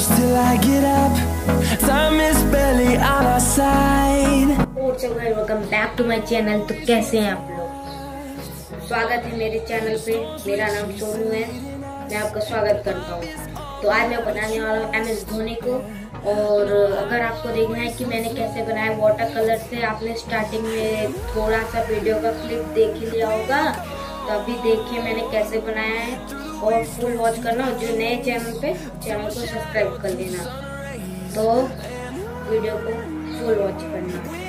close till I get up. Time is barely on our side. Welcome back to my channel तो कैसे हैं आप लोग? स्वागत है मेरे चैनल पे। मेरा नाम सोनू है। मैं आपका स्वागत करता हूँ। तो आज मैं बनाने वाला हूँ एम एस धोनी को। और अगर आपको देखना है कि मैंने कैसे बनाया वाटर कलर से, आपने स्टार्टिंग में थोड़ा सा वीडियो का क्लिप देख ही लिया होगा। तो अभी देखिए मैंने कैसे बनाया है। और फुल वॉच करना और जो नए चैनल पे चैनल को सब्सक्राइब कर लेना तो वीडियो को फुल वॉच करना।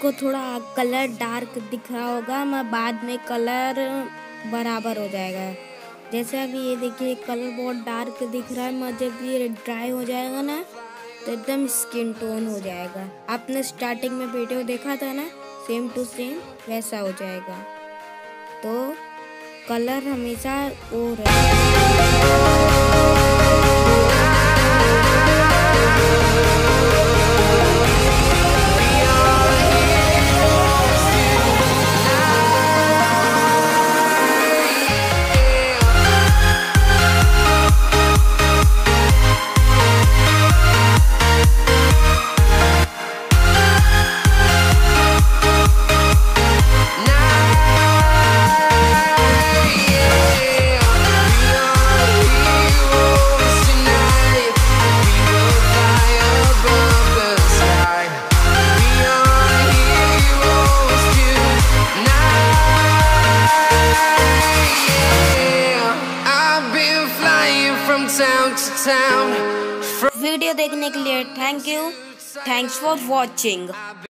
आपको थोड़ा कलर डार्क दिख रहा होगा, मैं बाद में कलर बराबर हो जाएगा। जैसे अभी ये देखिए, कलर बहुत डार्क दिख रहा है, मैं जब ये ड्राई हो जाएगा ना तो एकदम स्किन टोन हो जाएगा। आपने स्टार्टिंग में वीडियो देखा था ना, सेम टू सेम वैसा हो जाएगा। तो कलर हमेशा वो रहे। Town to town, वीडियो देखने के लिए thank you thanks for watching